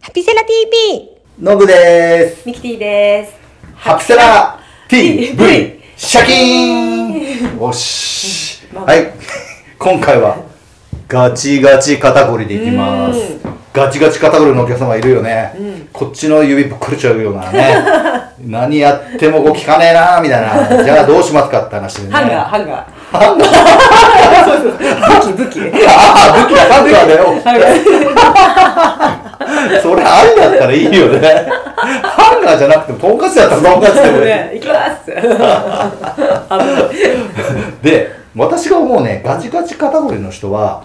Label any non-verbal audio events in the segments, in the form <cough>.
ハピセラ TV! ノブです。ミキティです。ハピセラ TV シャキーンおし。はい。今回はガチガチ肩こりでいきますうん。ガチガチ肩こりのお客様いるよね。こっちの指ぶっくれちゃうようなね。何やってもこう効かねえなーみたいな。じゃあどうしますかって話でね。ハンガー、ハンガー。ハンガー武器、武器。ああ、武器はハンガーだよ。ハンガー。それありだったらいいよね。ハンガーじゃなくても、とんかつだったらとんかつでもいい。きます。で私が思うねガチガチ肩こりの人は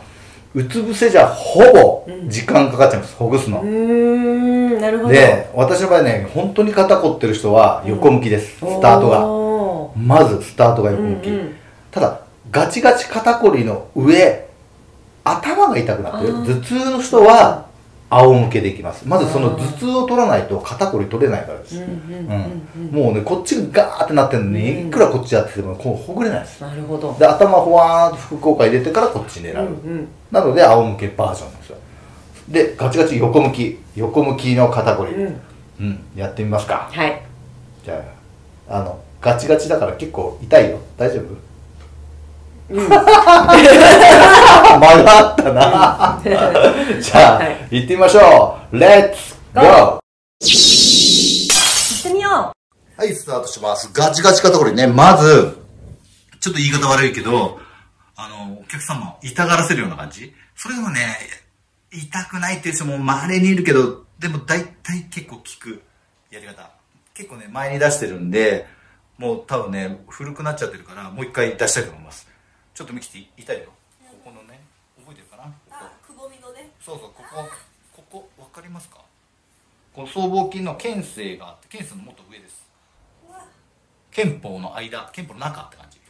うつ伏せじゃほぼ時間かかっちゃいます、ほぐすのう、ん、なるほど。で私の場合ね本当に肩こってる人は横向きです、スタートがまずスタートが横向き、うんうんただガチガチ肩こりの上頭が痛くなってる。頭痛の人は仰向けでいきます。まずその頭痛を取らないと肩こり取れないからです、もうねこっちがガーってなってるのに、うん。いくらこっちやっててもこうほぐれないです。なるほど。で頭ほわーんと副交感入れてからこっち狙う、うんうん。なので仰向けバージョンなんですよ。でガチガチ横向き。横向きの肩こり。うん。うん、やってみますか。はい。じゃああのガチガチだから結構痛いよ。大丈夫？うん。間があったな <laughs> じゃあ、はい行ってみましょうレッツゴー行ってみよはい、スタートします。ガチガチ肩こりね。まず、ちょっと言い方悪いけど、あの、お客様を痛がらせるような感じ。それでもね、痛くないっていう人も稀にいるけど、でも大体結構効くやり方。結構ね、前に出してるんで、もう多分ね、古くなっちゃってるから、もう一回出したいと思います。ちょっと見きて痛いよ。ここのね、覚えてるかな？ここ。くぼみのね。そうそう、ここ、ここ、わかりますか？この僧帽筋の腱性があって、腱性のもっと上です。憲法の間憲法の中って感じ。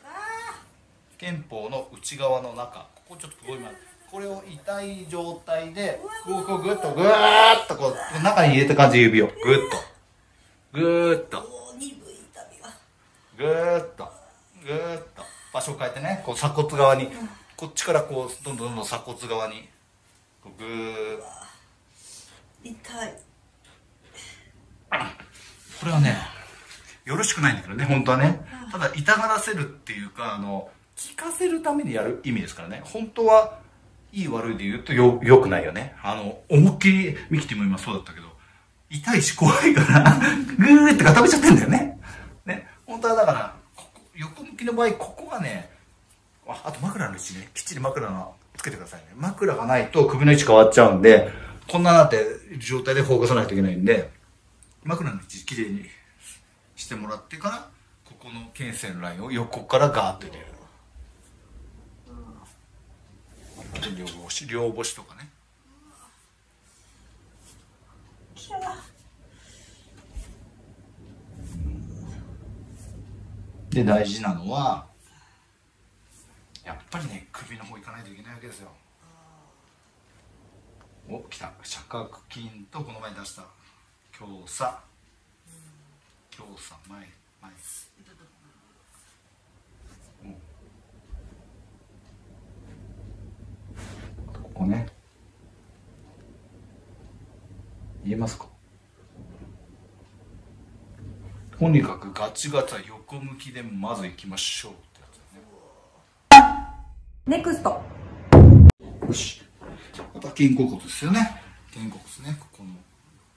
憲法の内側の中。ここちょっとくぼみがある。これを痛い状態でこうこうグッとグーッとこう中に入れた感じで指を。グッと。グーッと。グーッと所を変えてねこう鎖骨側にこっちからこうどんどんどんどん鎖骨側にこうグー。痛い。これはねよろしくないんだけどね本当はね。ただ痛がらせるっていうかあの聞かせるためにやる意味ですからね。本当はいい悪いで言うとよよくないよね。あの思いっきりミキティも今そうだったけど痛いし怖いからグーって固めちゃってんだよね。ね。本当はだからの場合ここがねああと枕の位置ね。きっちり枕のつけてくださいね。枕がないと首の位置変わっちゃうんでこんななって状態でほぐさないといけないんで枕の位置きれいにしてもらってからここの牽制のラインを横からガーッと入れる。両腰。両腰とかね。で大事なのはやっぱりね首の方行かないといけないわけですよ。お来た。斜角筋とこの前に出した。強鎖強鎖前前。うん。ここね。言えますか？とにかくガチガチは横向きでまず行きましょうってやつだねネクスト。よし。あとは肩甲骨ですよね。肩甲骨ね。ここの、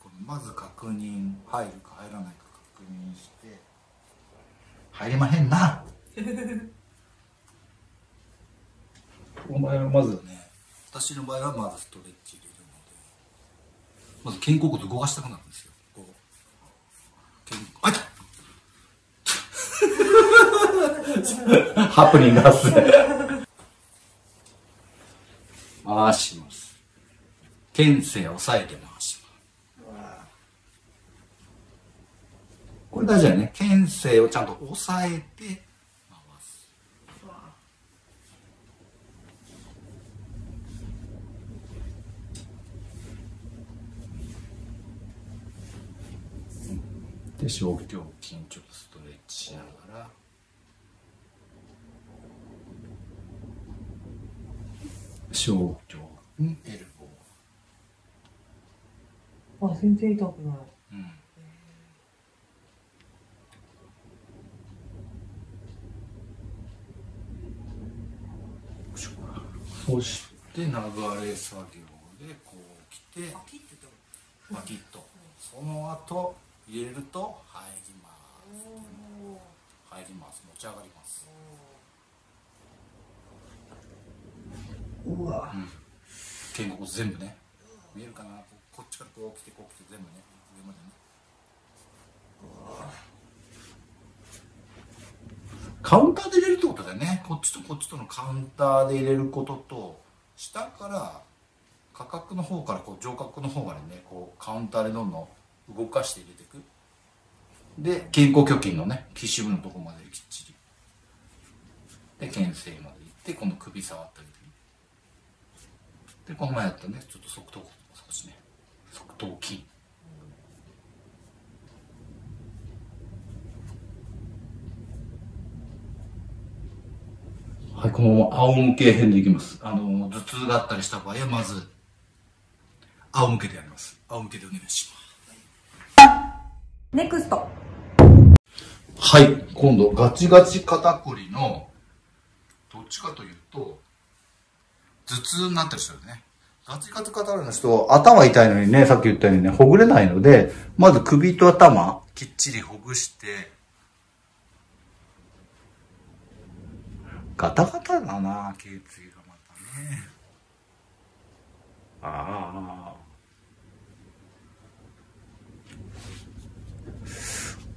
このまず確認、入るか入らないか確認して、入りまへんな。この場合はまずね、私の場合はまずストレッチ入れるので、まず肩甲骨動かしたくなるんですよ。こう。肩あいた <laughs> ハプニング発生。回します。牽制を押さえて回します。これ大事だよね。牽制をちゃんと押さえて回す。で、小胸筋ちょっとストレッチしながら。小腸エルボあ全然痛くない。ー、うん、そして流れ作業でこう来てあ切っててもバキッとその後入れると入ります。入ります。持ち上がりますうわ。肩甲骨全部ね。見えるかな？こっちからこう来てこう来て全部ね。上までね。カウンターで入れるってことだよね。こっちとこっちとのカウンターで入れることと下から価格の方からこう上角の方までねこうカウンターでどんどん動かして入れていく。で肩甲胸筋のね岸部のとこまできっちり。で牽制まで行って今度首触ってあげてでこの前やったね。ちょっと側頭少しね。側頭筋はいこのまま仰向け編でいきます。あの頭痛があったりした場合はまず仰向けでやります。仰向けでお願いします。ネクスト。はい今度ガチガチ肩こりのどっちかというと頭痛になったりするね。ガチガチ肩の人頭痛いのにねさっき言ったようにねほぐれないのでまず首と頭きっちりほぐして。ガタガタだな。頸椎がまたね。ああ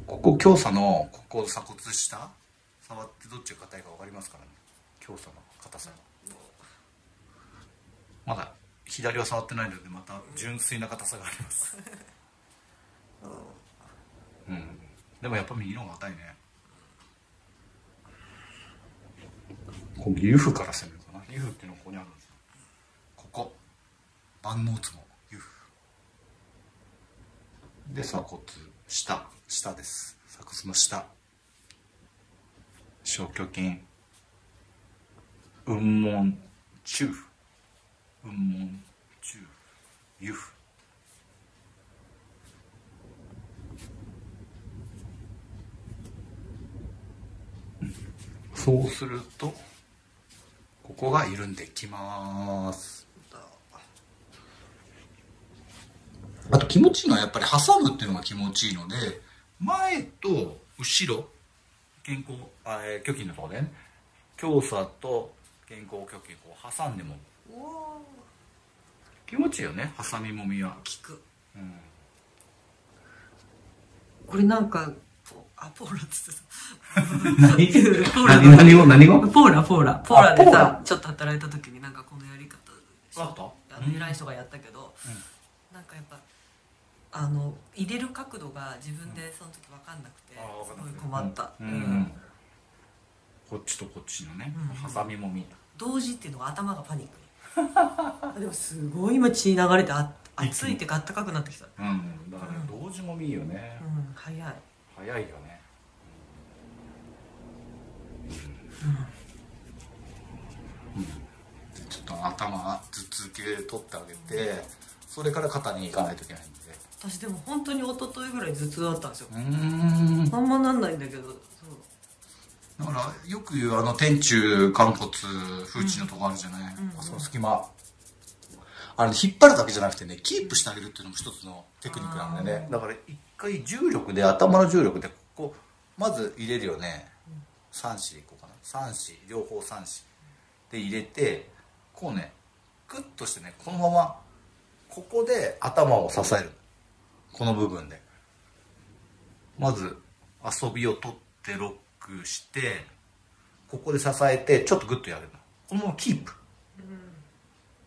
ここ強鎖のここ鎖骨下触ってどっちが硬いか分かりますからね。強鎖の硬さが左は触ってないのでまた純粋な硬さがあります。うん。でもやっぱ右の方が硬いね。こうユフから攻めるかな。ユフっていうのがここにあるんですよ。ここ。万能つもユフで鎖骨下。下です。鎖骨の下。小胸筋雲門。中腹雲門中腹ユフうんそうするとここが緩んできます。あと気持ちいいのはやっぱり挟むっていうのが気持ちいいので前と後ろ肩甲あ、えー胸筋のところでね。強鎖と肩甲胸筋こう挟んでも気持ちいいよね。挟みもみは、効く。うん、これなんかポあポーラって何？ポーラ何何を？何を？たポーラポーラ。ポーラでさちょっと働いた時になんかこのやり方あった？あの偉い人がやったけど、なんかやっぱあの入れる角度が自分でその時分かんなくて、あー分かんすごい困った、うん。うんこっちとこっちのね、うん。挟みもみ。同時っていうのが頭がパニック。に <laughs> でもすごい今血流れてあ熱いっていうかあったかくなってきた。うんだからね同時もみいいよね、うん早い。早いよね。うん。ちょっと頭頭痛系取ってあげてそれから肩に行かないといけないんで。私でも本当に一昨日ぐらい頭痛だったんですよ。うーん。あんまなんないんだけどだからよく言うあの天中寛骨風地のとこあるじゃない、うん。あその隙間。あれ引っ張るだけじゃなくてねキープしてあげるっていうのも一つのテクニックなんでね。だから一回重力で頭の重力でここまず入れるよね。3子でいこうかな。3子両方3子で入れてこうねグッとしてねこのままここで頭を支える。この部分で。まず遊びを取ってロックしてここで支えてちょっとグッとやるのこのままキープ。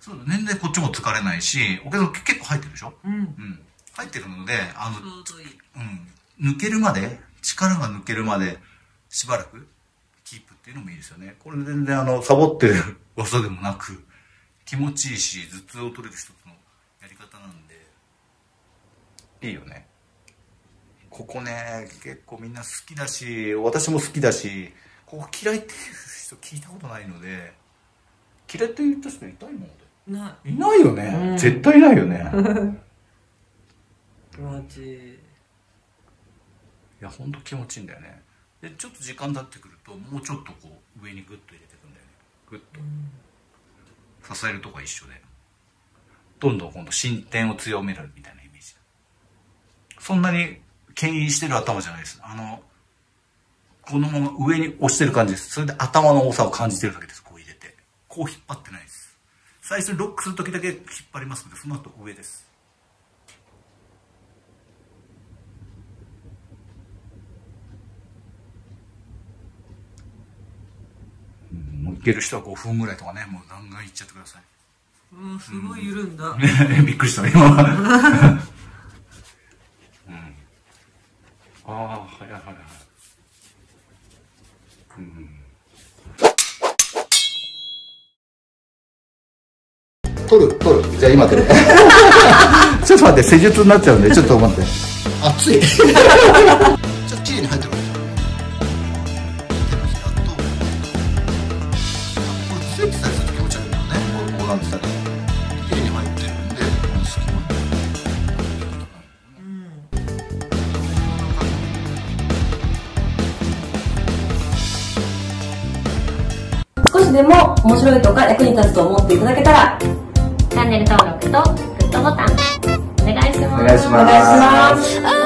そうだ年々こっちも疲れないしお客さん結構入ってるでしょ？うん。うん。入ってるのであのうん、抜けるまで力が抜けるまでしばらくキープっていうのもいいですよね。これ全然あのサボってる技でもなく気持ちいいし頭痛を取れる一つのやり方なんでいいよねここね結構みんな好きだし私も好きだしここ嫌いっていう人聞いたことないのでキレって言った人いた今まなでいないよね、うん。絶対いないよね。い <laughs> 気持ちいい。いやほんと気持ちいいんだよね。でちょっと時間経ってくるともうちょっとこう上にグッと入れていくんだよね。グッと、支えるとこは一緒で。どんどん今度進展を強めるみたいなイメージそんなに牽引してる頭じゃないです。あのこのまま上に押してる感じです。それで頭の重さを感じてるだけです。こう入れて。こう引っ張ってないです。最初にロックする時だけ引っ張りますのでその後上です。もういける人は5分ぐらいとかねもうガンガンいっちゃってください。うんすごい緩んだ、<laughs> びっくりした今。うん、ああはいはいはい。はい取る取る。じゃあ今取る。<laughs> ちょっと待って施術になっちゃうんでちょっと待って。熱い。<laughs> ちょっと綺麗に入っでも面白いとか役に立つと思っていただけたらチャンネル登録とグッドボタンお願いしますお願いします。Oh